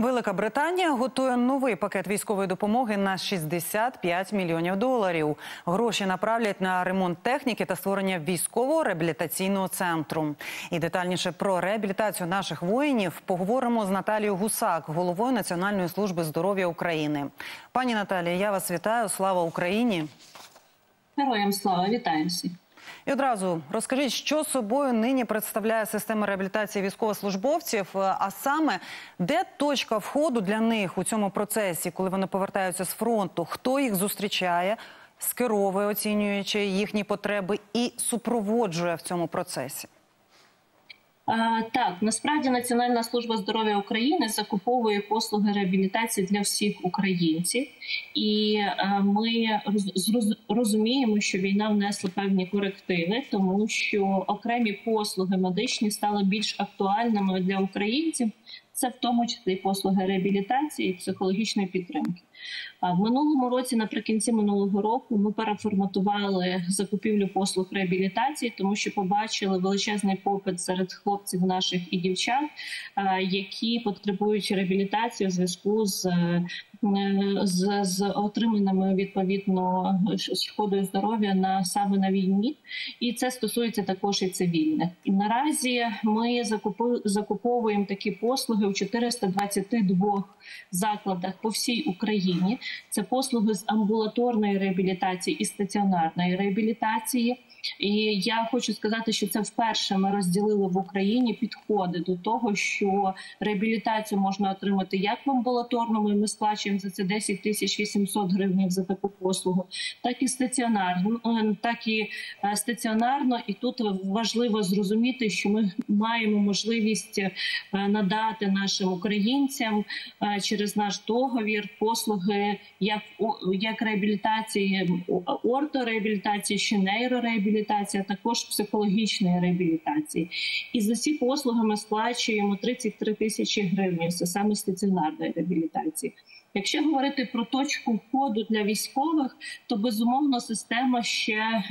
Велика Британія готує новий пакет військової допомоги на 65 мільйонів доларів. Гроші направлять на ремонт техніки та створення військового реабілітаційного центру. І детальніше про реабілітацію наших воїнів поговоримо з Наталією Гусак, головою Національної служби здоров'я України. Пані Наталія, я вас вітаю. Слава Україні! Героям слава вітаємося. І одразу розкажіть, що собою нині представляє система реабілітації військовослужбовців, а саме де точка входу для них у цьому процесі, коли вони повертаються з фронту, хто їх зустрічає, скеровує, оцінюючи їхні потреби і супроводжує в цьому процесі. Так, насправді Національна служба здоров'я України закуповує послуги реабілітації для всіх українців, і ми розуміємо, що війна внесла певні корективи, тому що окремі послуги медичні стали більш актуальними для українців. Це в тому числі послуги реабілітації і психологічної підтримки. В минулому році, наприкінці минулого року, ми переформатували закупівлю послуг реабілітації, тому що побачили величезний попит серед хлопців наших і дівчат, які потребують реабілітації у зв'язку з з, з отриманими відповідно шкодою здоров'я на саме на війні, і це стосується також і цивільних. І наразі ми закуповуємо такі послуги у 422 закладах по всій Україні. Це послуги з амбулаторної реабілітації і стаціонарної реабілітації. І я хочу сказати, що це вперше ми розділили в Україні підходи до того, що реабілітацію можна отримати як в амбулаторному, і ми сплачуємо за це 10 тисяч 800 гривень за таку послугу, так і стаціонарно, е, так і е, стаціонарно. І тут важливо зрозуміти, що ми маємо можливість е, надати нашим українцям через наш договір послуги як як реабілітації ортореабілітації, чи нейрореабілітації, реабілітації, а також психологічної реабілітації. І за ці послуги ми сплачуємо 33 тисячі гривень. Це саме стаціонарної реабілітації. Якщо говорити про точку входу для військових, то безумовно система ще е,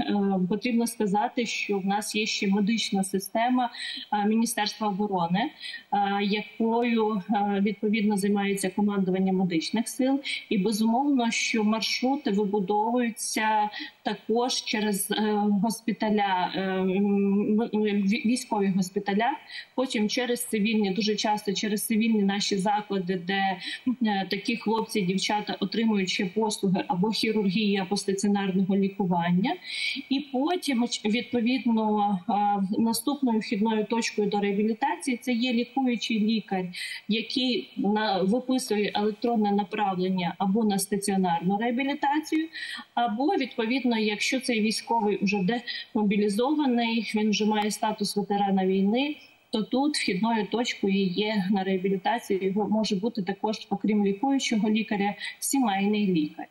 потрібно сказати, що в нас є ще медична система е, Міністерства оборони, е, якою відповідно займається командування медичних сил, і безумовно, що маршрути вибудовуються також через е, госпіталя е, військові госпіталя, потім через цивільні, дуже часто через цивільні наші заклади, де е, таких хлопці, дівчата отримують ще послуги або хірургії, або стаціонарного лікування, і потім відповідно наступною вхідною точкою до реабілітації це є лікуючий лікар, який виписує електронне направлення або на стаціонарну реабілітацію, або відповідно, якщо цей військовий вже демобілізований, він вже має статус ветерана війни то тут вхідною точкою є на реабілітації. Його може бути також, окрім лікуючого лікаря, сімейний лікар.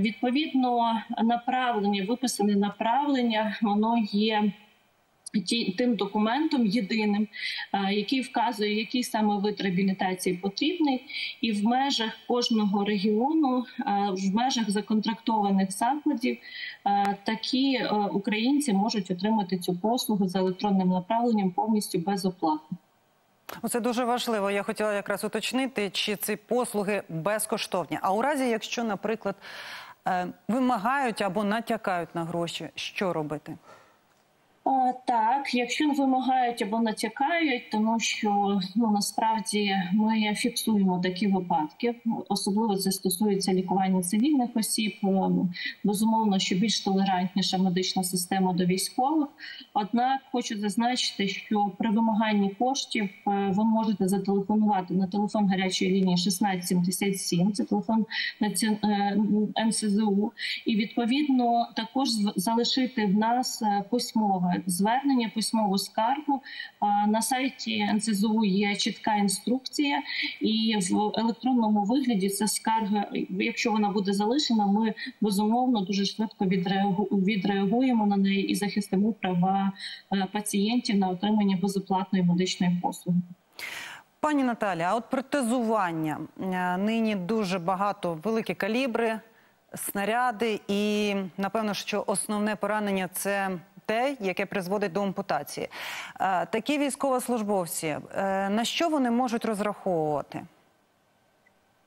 Відповідно, направлення, виписане направлення, воно є тим документом єдиним, е, який вказує, який саме вид реабілітації потрібний, і в межах кожного регіону, е, в межах законтрактованих закладів, е, такі українці можуть отримати цю послугу за електронним направленням повністю безоплатно. Це дуже важливо. Я хотіла якраз уточнити, чи ці послуги безкоштовні. А у разі, якщо, наприклад, вимагають або натякають на гроші, що робити? Так, якщо вимагають або натякають, тому що ну насправді ми фіксуємо такі випадки, особливо це стосується лікування цивільних осіб. Ем, безумовно, що більш толерантніша медична система до військових. Однак хочу зазначити, що при вимаганні коштів е, ви можете зателефонувати на телефон гарячої лінії 1677, Це телефон НСЗУ, і відповідно також залишити в нас е, письмове звернення, письмову скаргу. На сайті НСЗУ є чітка інструкція, і в електронному вигляді ця скарга, якщо вона буде залишена, ми безумовно дуже швидко відреагуємо на неї і захистимо права е, пацієнтів на отримання безоплатної медичної послуги. Пані Наталі, а от протезування е, нині дуже багато великі калібри, снаряди, і напевно, що основне поранення це те, яке призводить до ампутації. Е, такі військовослужбовці е, на що вони можуть розраховувати?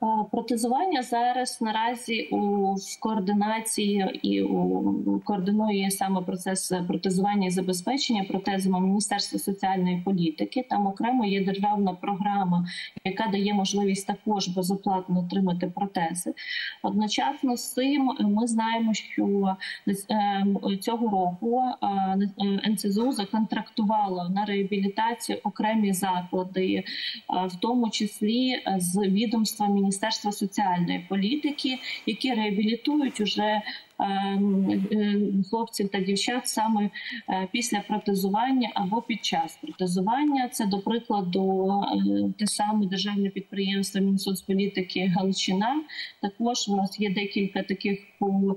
Е, Протезування зараз наразі у координації і у координує саме процес протезування і забезпечення протезами Міністерства соціальної політики. Там окремо є державна програма, яка дає можливість також безоплатно отримати протези. Одночасно з цим ми знаємо, що е, цього року е, НЦЗУ законтрактувало на реабілітацію окремі заклади, в тому числі з відомства Міністерства соціальної політики, які реабілітують уже хлопців та дівчат саме після протезування або під час протезування. Це до прикладу те саме державне підприємство Мінсоцполітики Галичина. Також у нас є декілька таких по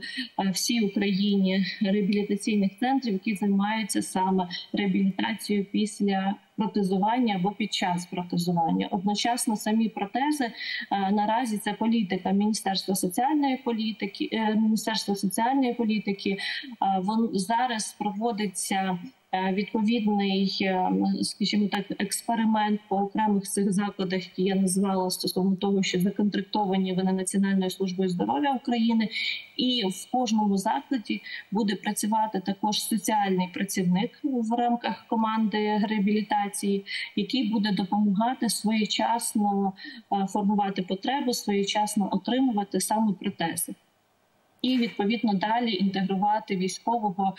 всій Україні реабілітаційних центрів, які займаються саме реабілітацією після протезування або під час протезування. Одночасно самі протези наразі це політика Міністерства соціальної політики, е, Міністерства соціальної політики. Вон зараз проводиться. Відповідний, скажімо так, експеримент по окремих цих закладах, які я назвала стосовно того, що законтрактовані вони Національною службою здоров'я України, і в кожному закладі буде працювати також соціальний працівник в рамках команди реабілітації, який буде допомагати своєчасно формувати потреби, своєчасно отримувати саме протези і відповідно далі інтегрувати військового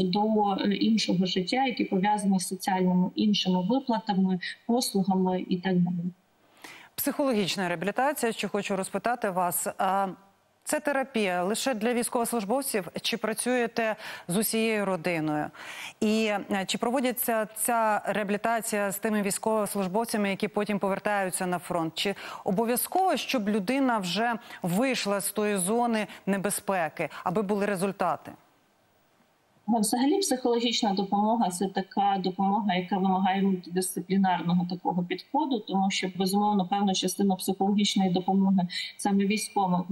до іншого життя, які пов'язані з соціальними іншими виплатами, послугами і так далі. Психологічна реабілітація. Що хочу розпитати вас. Це терапія лише для військовослужбовців, чи працюєте з усією родиною? І е, чи проводиться ця реабілітація з тими військовослужбовцями, які потім повертаються на фронт? Чи обов'язково, щоб людина вже вийшла з тої зони небезпеки, аби були результати? Взагалі, психологічна допомога це така допомога, яка вимагає мультидисциплінарного такого підходу, тому що безумовно певна частина психологічної допомоги саме військовим,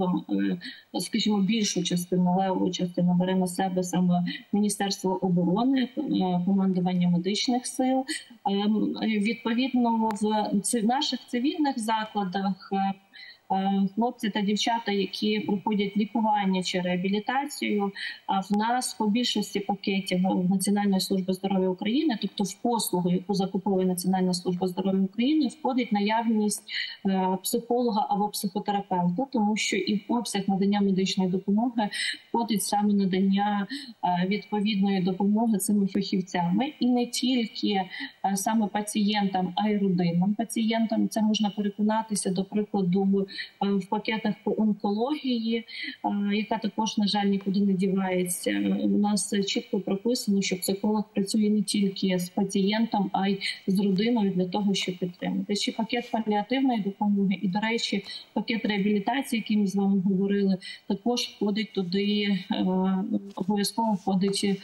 е, скажімо, більшу частину леву частину бере на себе саме Міністерство оборони, е, командування медичних сил. Ем, відповідно, в наших цивільних закладах. Е, Е, хлопці та дівчата, які проходять лікування чи реабілітацію. А в нас по більшості пакетів Національної служби здоров'я України, тобто в послугу, яку закуповує Національна служба здоров'я України, входить наявність е, психолога або психотерапевта, тому що і в обсяг надання медичної допомоги входить саме надання е, відповідної допомоги цими фахівцями, і не тільки саме пацієнтам, а й родинам пацієнтам. Це можна переконатися до прикладу Е, в пакетах по онкології, е, яка також на жаль нікуди не дівається. У нас чітко прописано, що психолог працює не тільки з пацієнтом, а й з родиною для того, щоб підтримати. Ще пакет паліативної допомоги, і до речі, пакет реабілітації, який ми з вами говорили, також входить туди. Е, обов'язково входить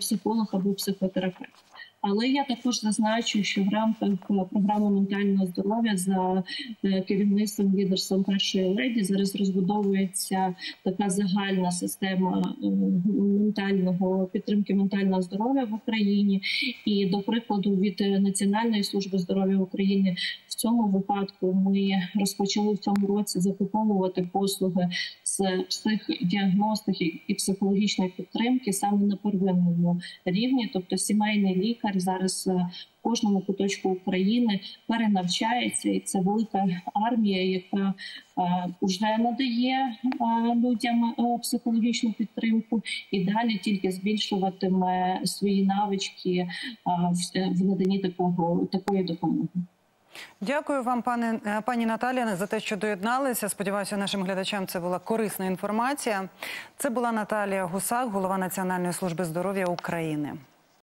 психолог або психотерапевт. Але я також зазначу, що в рамках програми ментального здоров'я за е, керівництвом лідерством першої леді зараз розбудовується така загальна система е, ментального підтримки ментального здоров'я в Україні. І до прикладу від Національної служби здоров'я України в цьому випадку ми розпочали в цьому році закуповувати послуги з психдіагностики і психологічної підтримки саме на первинному рівні, тобто сімейний лікар зараз е, в кожному куточку України перенавчається, і це велика армія, яка вже е, надає е, людям психологічну підтримку, і далі тільки збільшуватиме свої навички в наданні такого такої допомоги. Дякую вам, пане пані Наталія, за те, що доєдналися. Сподіваюся, нашим глядачам це була корисна інформація. Це була Наталія Гусак, голова Національної служби здоров'я України.